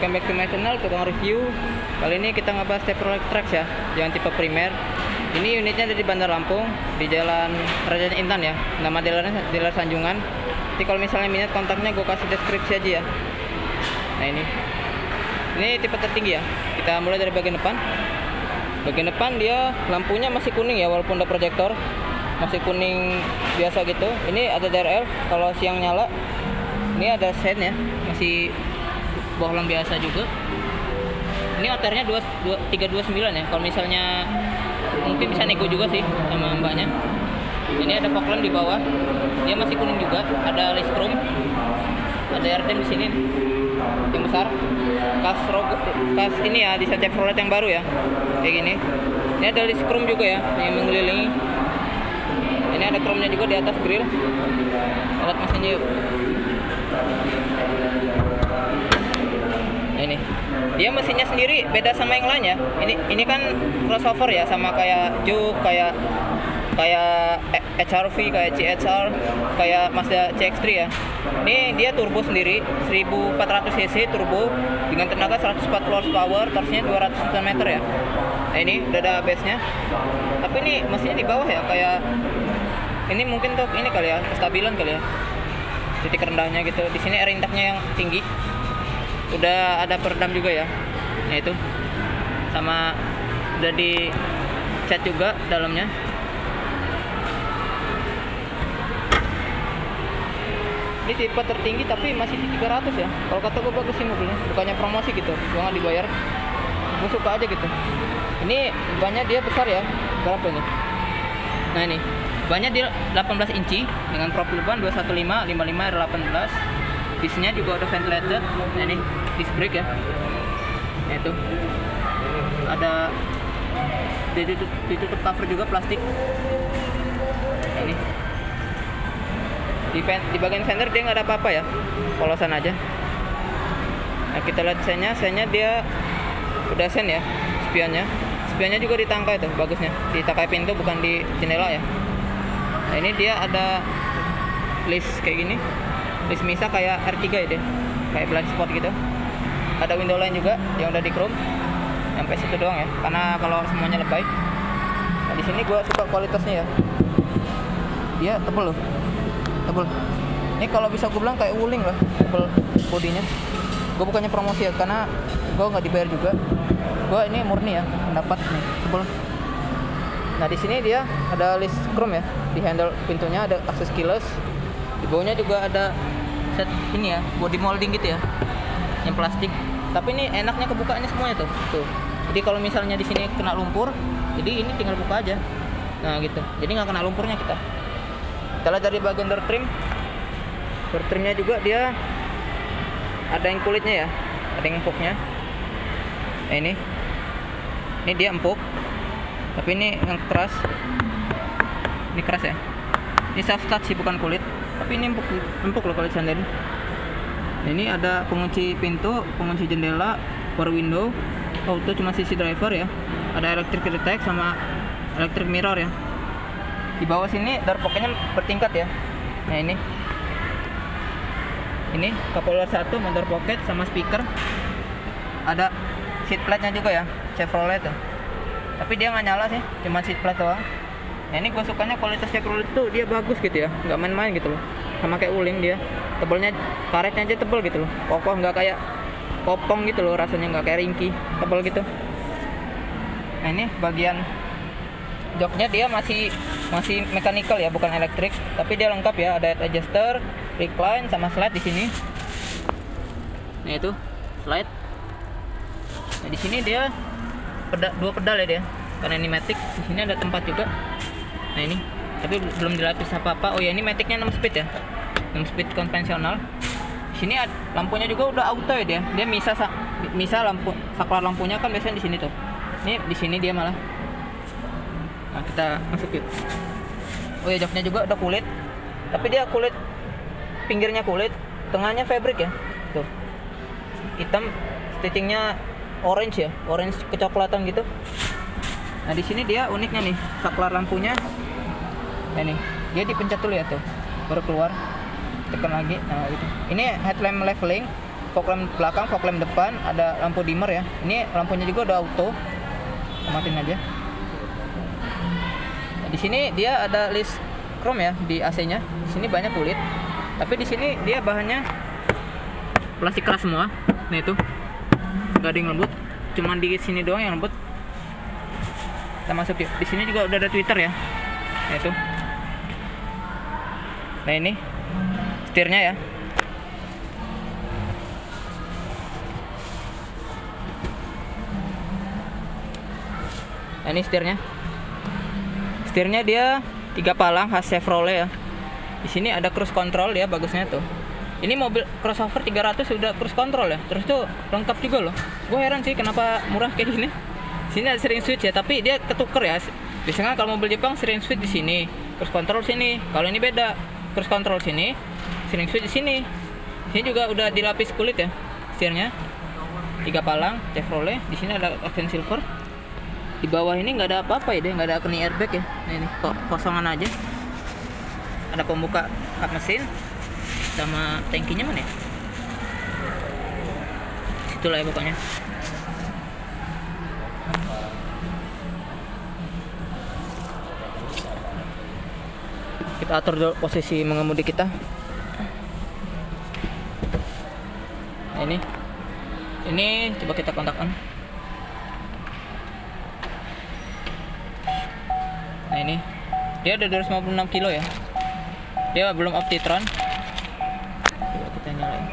welcome back to my channel tukang review. Kali ini kita ngebahas Chevrolet Trax ya Yang tipe primer. Ini unitnya ada di Bandar Lampung Di jalan Raja Intan ya. Nama dealernya dealer Sanjungan. Nanti kalau misalnya minat kontaknya gue kasih deskripsi aja ya. Nah ini. Ini tipe tertinggi ya. Kita mulai dari bagian depan. Bagian depan dia lampunya masih kuning ya Walaupun udah proyektor. Masih kuning biasa gitu. Ini ada DRL Kalau siang nyala. Ini ada sen ya Masih bohlam biasa juga. Ini OTR-nya 329 ya. Kalau misalnya mungkin bisa nego juga sih sama mbaknya. Ini ada fog di bawah. Dia masih kuning juga. Ada list chrome ada airtime di sini. Yang besar. Kas rogo, kas ini ya di Chevrolet yang baru ya. Kayak gini. Ini ada list chrome juga ya yang mengelilingi. Ini ada chrome nya juga di atas grill. Lihat mesinnya yuk ini dia mesinnya sendiri beda sama yang lainnya. Ini ini kan crossover ya sama kayak Juke kayak kayak HRV kayak CHR kayak Mazda CX-3 ya. Ini dia turbo sendiri 1400 cc turbo dengan tenaga 140 horsepower torsinya 200 Nm ya. Nah ini udah ada base nya tapi ini mesinnya di bawah ya kayak ini mungkin untuk ini kali ya kestabilan kali ya. Titik rendahnya gitu. Di sini air intaknya yang tinggi udah ada peredam juga ya. Nah itu. Sama udah di cat juga dalamnya. Ini tipe tertinggi tapi masih di 300 ya. Kalau kata gue bagus sih mobilnya. Bukannya promosi gitu. Gue nggak dibayar. Gue suka aja gitu. Ini bannya dia besar ya. Berapa ini? Nah ini. Bannya dia 18 inci dengan profil ban 215 55 R18 disnya juga udah ventilated. Nah ini disc brake ya. Nah itu. Ada ditutup, ditutup cover juga plastik. Ini. Di, di bagian fender dia nggak ada apa-apa ya. Polosan aja. Nah kita lihat sennya. Sennya dia udah sen ya spionnya. Spionnya juga di tangkai tuh bagusnya. Di tangkai pintu bukan di jendela ya. Nah ini dia ada list kayak gini list misa kayak R3 ya deh kayak blind spot gitu. Ada window lain juga yang udah di chrome. Sampai situ doang ya. Karena kalau semuanya lebay. Nah di sini gua suka kualitasnya ya. Dia tebel loh. Tebel. Ini kalau bisa gue bilang kayak wuling lah tebel bodinya. Gue bukannya promosi ya karena gue nggak dibayar juga. Gue ini murni ya pendapat nih tebel. Nah di sini dia ada list chrome ya. Di handle pintunya ada akses keyless. Di bawahnya juga ada set ini ya body molding gitu ya yang plastik. Tapi ini enaknya kebukanya semuanya tuh tuh. Jadi kalau misalnya di sini kena lumpur jadi ini tinggal buka aja. Nah gitu. Jadi nggak kena lumpurnya kita. Kita lihat dari bagian door trim. Door trimnya juga dia ada yang kulitnya ya ada yang empuknya. Nah ini. Ini dia empuk tapi ini yang keras. Ini keras ya. Ini soft touch sih bukan kulit tapi ini empuk empuk loh kalau disandarin ini. Ada pengunci pintu pengunci jendela power window. Auto cuma sisi driver ya. Ada electric detect sama electric mirror ya. Di bawah sini door pocketnya bertingkat ya. Nah ini. Ini cup holder satu door pocket sama speaker. Ada seat plate nya juga ya Chevrolet tuh tapi dia nggak nyala sih cuma seat plate doang. Nah ini gue sukanya kualitas Chevrolet tuh dia bagus gitu ya nggak main-main gitu loh sama kayak uling dia. Tebelnya karetnya aja tebel gitu loh. Kokoh nggak kayak kopong gitu loh rasanya nggak kayak ringki tebel gitu. Nah ini bagian joknya dia masih masih mechanical ya bukan elektrik. Tapi dia lengkap ya ada adjuster recline sama slide di sini. Nah itu slide. Nah di sini dia peda, dua pedal ya dia. Karena ini matic di sini ada tempat juga. Nah ini tapi belum dilapis apa apa oh ya ini maticnya 6 speed ya? 6 speed konvensional. Sini lampunya juga udah auto ya dia. Dia bisa bisa lampu saklar lampunya kan biasanya di sini tuh. Ini di sini dia malah. Nah kita masuk yuk oh ya joknya juga udah kulit. Tapi dia kulit pinggirnya kulit tengahnya fabric ya. Tuh. Hitam stitchingnya orange ya orange kecoklatan gitu. Nah di sini dia uniknya nih saklar lampunya nah ini. Dia dipencet dulu ya tuh. Baru keluar. Tekan lagi. Nah gitu. Ini headlamp leveling fog lamp belakang fog lamp depan ada lampu dimmer ya. Ini lampunya juga udah auto. Matiin aja. Nah, di sini dia ada list chrome ya di AC-nya di sini banyak kulit. Tapi di sini dia bahannya plastik keras semua. Nah itu. Nggak ada yang lembut. Cuman di sini doang yang lembut. Kita masuk yuk. Di sini juga udah ada twitter ya. Nah itu nah ini. Setirnya ya. Nah ini setirnya. Setirnya dia tiga palang khas Chevrolet ya. Di sini ada cruise control ya bagusnya tuh. Ini mobil crossover 300 sudah cruise control ya. Terus tuh lengkap juga loh. Gue heran sih kenapa murah kayak gini. Sini ada sering switch ya tapi dia ketuker ya. Biasanya kalau mobil Jepang sering switch di sini cruise control sini. Kalau ini beda cruise control sini sering switch di sini. Sini juga udah dilapis kulit ya setirnya tiga palang Chevrolet di sini ada accent silver. Di bawah ini nggak ada apa-apa ya nggak ada keni airbag ya. Nah, ini kok kosongan aja. Ada pembuka kap mesin sama tangkinya mana ya? Situlah ya pokoknya kita atur dulu posisi mengemudi kita. Ini. Ini coba kita kontakkan nah ini. Dia ada 256 kilo ya? Dia belum Optitron. Coba kita nyalain.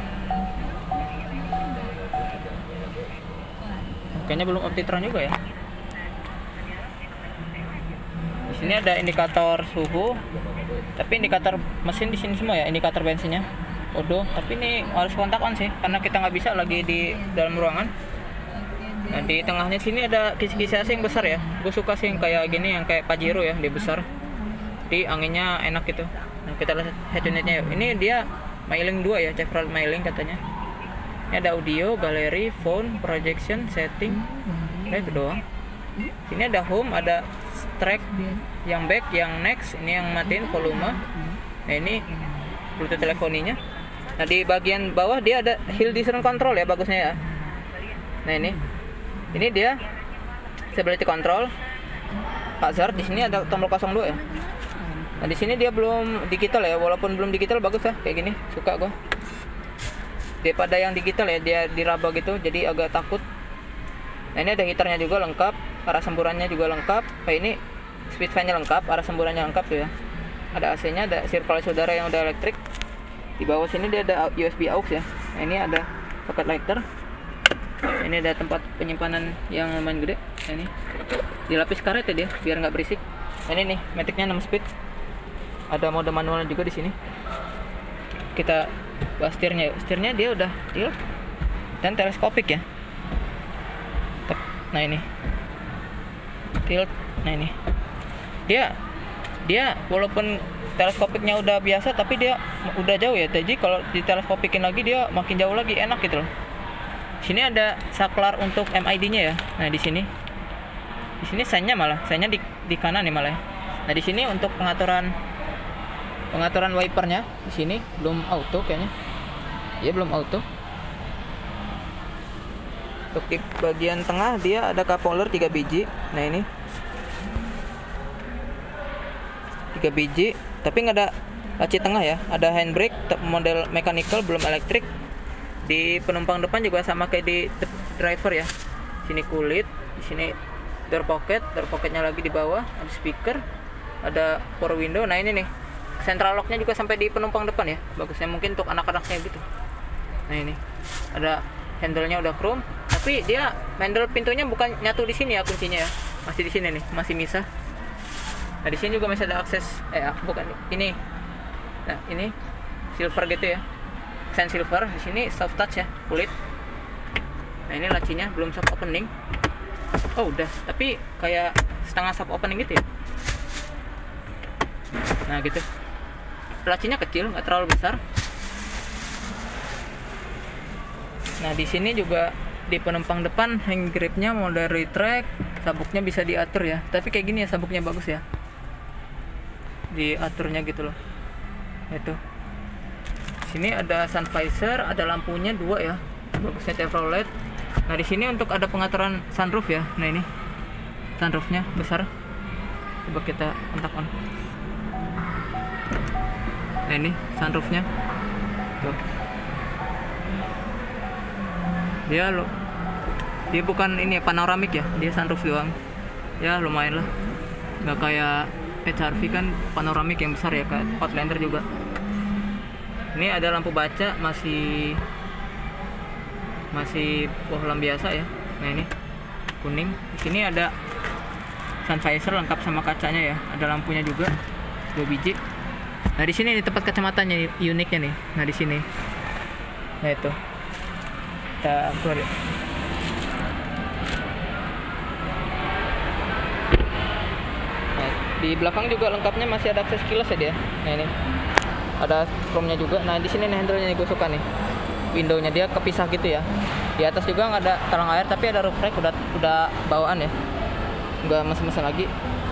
Kayaknya belum Optitron juga ya? Di sini ada indikator suhu tapi indikator mesin di sini semua ya indikator bensinnya. Odo tapi ini harus kontakan sih karena kita nggak bisa lagi di dalam ruangan. Nah di tengahnya sini ada kisi-kisi AC yang besar ya. Gue suka sih yang kayak gini yang kayak Pajero ya dia besar. Di anginnya enak gitu. Nah kita lihat head unitnya yuk. Ini dia Mailing 2 ya Chevrolet Mailing katanya. Ini ada audio, galeri, phone, projection, setting. Nah itu doang. Ini ada home, ada track yang back, yang next ini yang matiin volume. Nah ini bluetooth telefoninya. Nah di bagian bawah dia ada hill descent control ya bagusnya ya. Nah ini. Ini dia stability control. Hazard di sini ada tombol 02 ya? Nah di sini dia belum digital ya walaupun belum digital bagus ya kayak gini. Suka gua. Daripada yang digital ya dia diraba gitu jadi agak takut. Nah ini ada heaternya juga lengkap arah semburannya juga lengkap. Kayak ini speed fan nya lengkap arah semburannya lengkap tuh ya. Ada AC nya ada sirkulasi udara yang udah elektrik. Di bawah sini dia ada USB aux ya. Nah, ini ada socket lighter. Ini ada tempat penyimpanan yang lumayan gede. Nah, ini dilapis karet ya dia biar nggak berisik. Nah, ini nih metiknya 6 speed. Ada mode manualnya juga di sini. Kita bahas setirnya setirnya dia udah tilt dan teleskopik ya. Nah ini tilt. Nah ini. Dia dia walaupun teleskopiknya udah biasa tapi dia udah jauh ya. Jadi kalau di teleskopikin lagi dia makin jauh lagi. Enak gitu loh. Sini ada saklar untuk MID nya ya. Nah di sini. Di sini sign-nya malah. Sign-nya di, di kanan nih malah ya. nah di sini untuk pengaturan pengaturan wipernya di sini belum auto kayaknya. Ya belum auto. Untuk di bagian tengah dia ada cup holder 3 biji. Nah ini 3 biji tapi nggak ada laci tengah ya. Ada handbrake model mechanical belum elektrik. Di penumpang depan juga sama kayak di driver ya. Sini kulit di sini door pocket door pocketnya lagi di bawah ada speaker ada power window. Nah ini nih central locknya juga sampai di penumpang depan ya. Bagusnya mungkin untuk anak-anaknya gitu. Nah ini. Ada handle-nya udah chrome tapi dia handle pintunya bukan nyatu di sini ya kuncinya ya. Masih di sini nih masih misah nah di sini juga masih ada akses eh ah, bukan ini. Nah ini silver gitu ya. Accent silver. Di sini soft touch ya kulit. Nah ini lacinya belum soft opening. Oh udah. Tapi kayak setengah soft opening gitu ya. Nah gitu. Lacinya kecil nggak terlalu besar. Nah di sini juga di penumpang depan hand gripnya mau dari track sabuknya bisa diatur ya. Tapi kayak gini ya sabuknya bagus ya diaturnya gitu loh. Itu. Sini ada sun visor ada lampunya dua ya. Bagusnya Chevrolet nah di sini untuk ada pengaturan sunroof ya. Nah ini. Sunroofnya besar. Coba kita kontak on. Nah ini sunroofnya. Tuh. Dia lo dia bukan ini ya, panoramik ya. Dia sunroof doang. Ya lumayan lah. Nggak kayak HRV kan panoramik yang besar ya kayak Outlander juga. Ini ada lampu baca masih masih bohlam biasa ya. Nah ini kuning. Di sini ada sun visor lengkap sama kacanya ya. Ada lampunya juga. Dua biji. Nah di sini nih tempat kacamatanya uniknya nih. Nah di sini. Nah itu. Kita keluar di belakang juga lengkapnya masih ada akses kilas ya dia. Nah ini. Ada chrome-nya juga. Nah di sini nih handle-nya gue suka nih. Window-nya dia kepisah gitu ya. Di atas juga nggak ada talang air tapi ada roof rack udah udah bawaan ya. Nggak mesen-mesen lagi.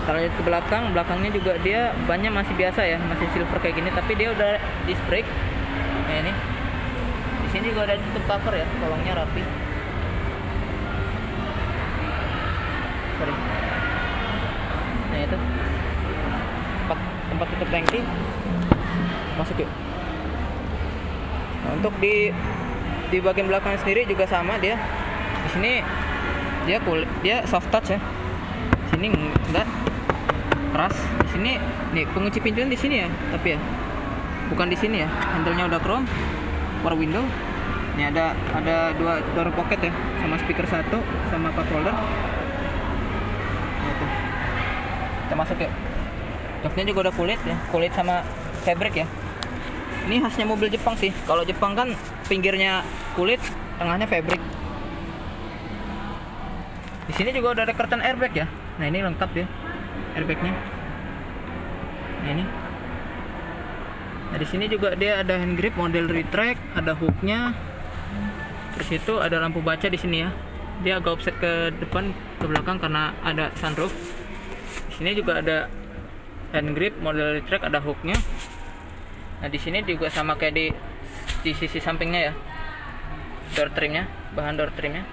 Kalau lihat ke belakang belakangnya juga dia bannya masih biasa ya. Masih silver kayak gini tapi dia udah disc brake. Nah ini. Di sini juga ada tutup cover ya kolongnya rapi sorry nah itu tempat tutup tangki masuk yuk. Nah, untuk di di bagian belakang sendiri juga sama dia. Di sini dia kulit dia soft touch ya. Sini enggak. Keras. Di sini nih pengunci pintunya di sini ya tapi ya. Bukan di sini ya. Handle-nya udah chrome. Power window. Ini ada ada dua door pocket ya. Sama speaker satu sama cup holder Nah, kita masuk ya joknya juga udah kulit ya kulit sama fabric ya. Ini khasnya mobil Jepang sih. Kalau Jepang kan pinggirnya kulit tengahnya fabric. Di sini juga udah ada curtain airbag ya. Nah ini lengkap ya airbagnya. Nah ini. Nah di sini juga dia ada hand grip model retract ada hooknya. Terus itu ada lampu baca di sini ya. Dia agak offset ke depan ke belakang karena ada sunroof. Di sini juga ada hand grip model retract ada hooknya. Nah di sini juga sama kayak di di sisi sampingnya ya. Door trimnya bahan door trimnya.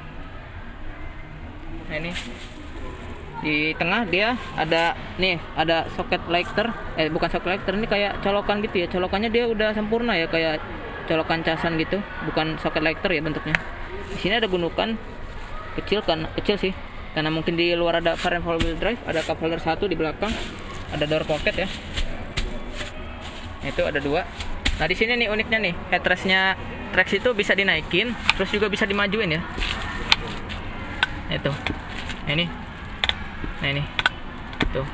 Nah ini. Di tengah dia ada nih ada soket lighter. Eh bukan soket lighter ini kayak colokan gitu ya. Colokannya dia udah sempurna ya kayak colokan casan gitu. Bukan soket lighter ya bentuknya. Di sini ada gundukan kecil kan kecil sih. Karena mungkin di luar ada variant wheel drive ada cup holder satu di belakang ada door pocket ya. Itu ada dua. Nah di sini nih uniknya nih. Headrestnya Trax itu bisa dinaikin terus juga bisa dimajuin ya. Itu. Nah, ini. Nah ini. Tuh.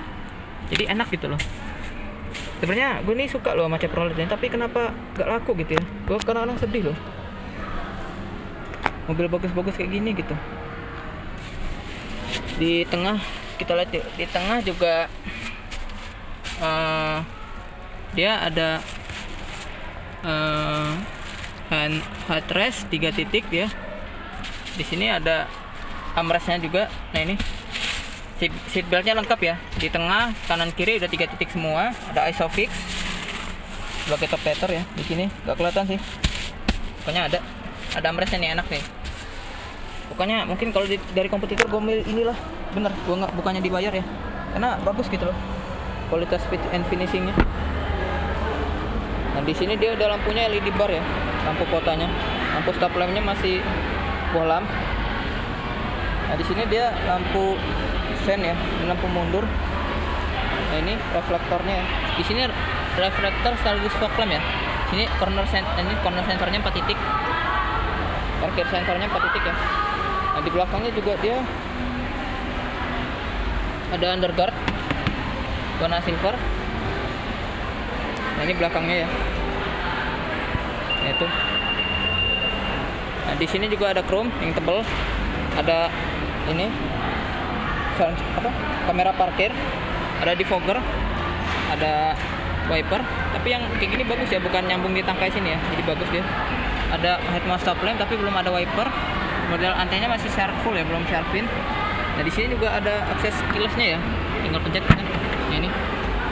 Jadi enak gitu loh. Sebenarnya gue nih suka loh sama Chevrolet tapi kenapa gak laku gitu ya? Gue kadang-kadang sedih loh. Mobil bagus-bagus kayak gini gitu. Di tengah kita lihat di tengah juga eh, dia ada uh, hand headrest tiga titik ya di sini ada armrestnya juga. Nah ini seat, beltnya lengkap ya. Di tengah kanan kiri udah tiga titik semua. Ada isofix sebagai top tether ya. Di sini nggak kelihatan sih. Pokoknya ada ada armrestnya nih enak nih. Pokoknya mungkin kalau dari kompetitor gue inilah. Bener gue nggak bukannya dibayar ya. Karena bagus gitu loh kualitas fit and finishingnya Nah di sini dia ada lampunya LED bar ya, lampu kotanya. Lampu stop lampnya masih bohlam. Nah di sini dia lampu sen ya, lampu mundur. Nah ini reflektornya ya. Di sini reflektor sekaligus fog lamp ya. Sini corner sen ini corner sensornya 4 titik. Parkir sensornya 4 titik ya. Nah di belakangnya juga dia ada underguard warna silver Nah ini belakangnya ya. Nah itu. Nah di sini juga ada chrome yang tebel. Ada ini apa? Kamera parkir. Ada defogger. Ada wiper. Tapi yang kayak gini bagus ya, bukan nyambung di tangkai sini ya. Jadi bagus dia. Ada head mount stop lamp tapi belum ada wiper. Model antenya masih sharp full ya, belum sharpin. Nah di sini juga ada akses keylessnya ya. Tinggal pencet kan.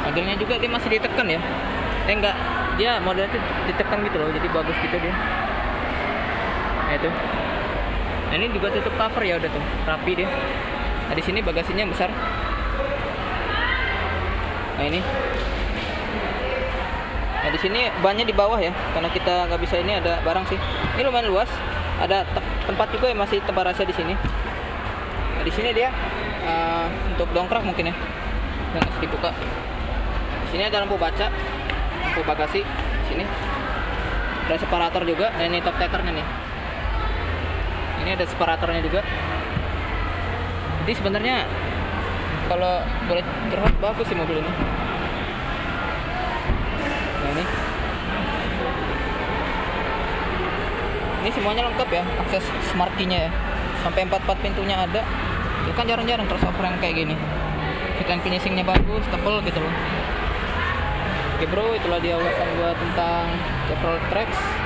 Modelnya juga dia masih ditekan ya. Eh enggak. Dia modelnya tuh ditekan gitu loh jadi bagus gitu dia. Nah itu. Nah ini juga tutup cover ya udah tuh. Rapi dia. Nah di sini bagasinya besar. Nah ini. Nah di sini bannya di bawah ya karena kita nggak bisa ini ada barang sih. Ini lumayan luas. Ada te- tempat juga yang masih tempat rahasia di sini. Nah, di sini dia eh, untuk dongkrak mungkin ya. Yang masih dibuka. di sini ada lampu baca lampu bagasi sini. Ada separator juga. Dan ini top tethernya nih. Ini ada separatornya juga. Jadi sebenarnya kalau boleh curhat bagus sih mobil ini. Nah ini. Ini semuanya lengkap ya akses smart key-nya ya. Sampai 44 pintunya ada. Itu kan jarang-jarang crossover yang kayak gini. Fit finishingnya bagus tebel gitu loh oke bro itulah dia ulasan gua tentang Chevrolet Trax